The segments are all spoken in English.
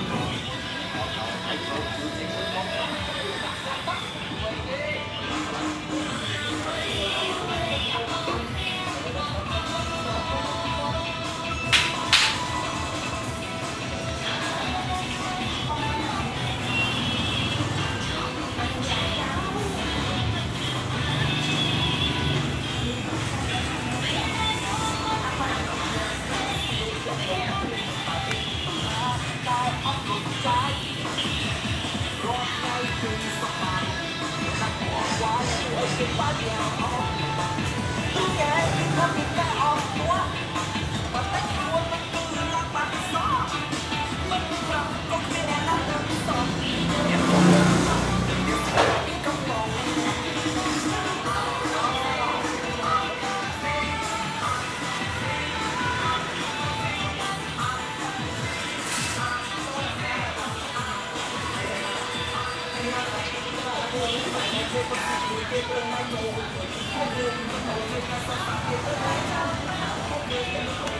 Thank you. Thank you.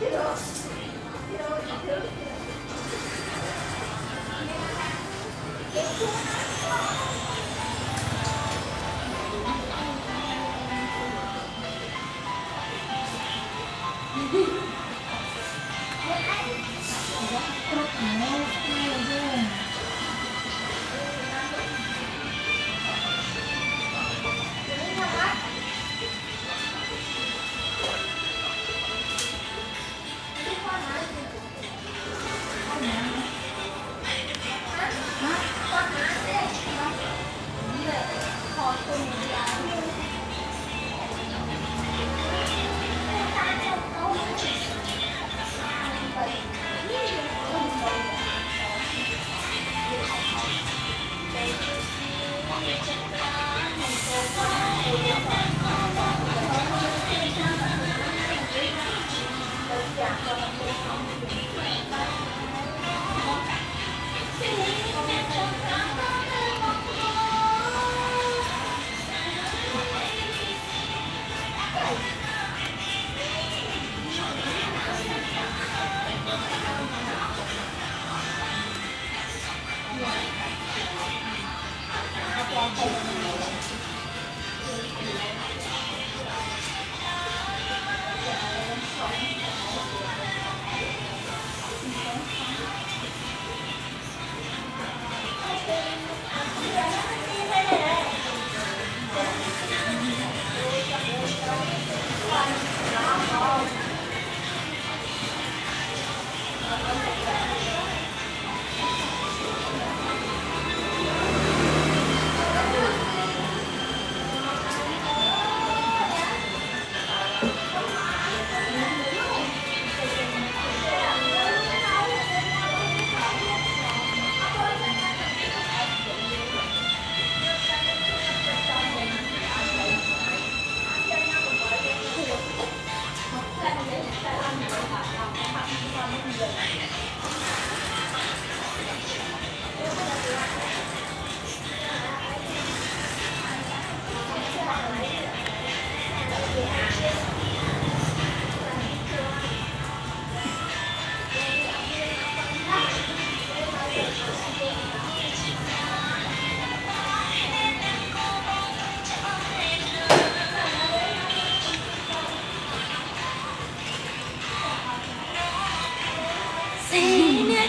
You know, you know, Get off.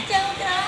don't know.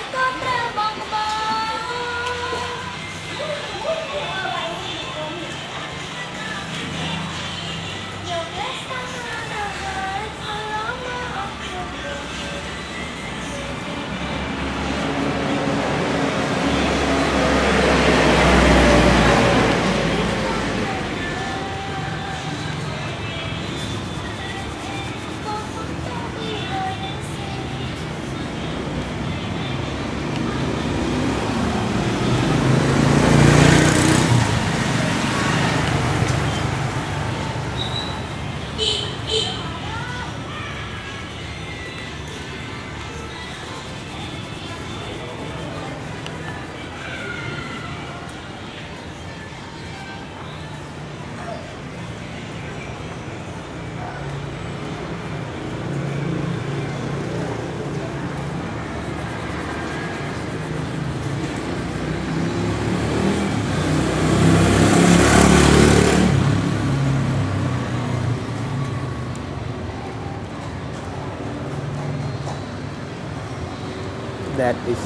that is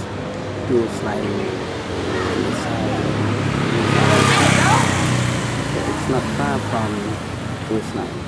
too slimy. Uh, it's not far from too slimy.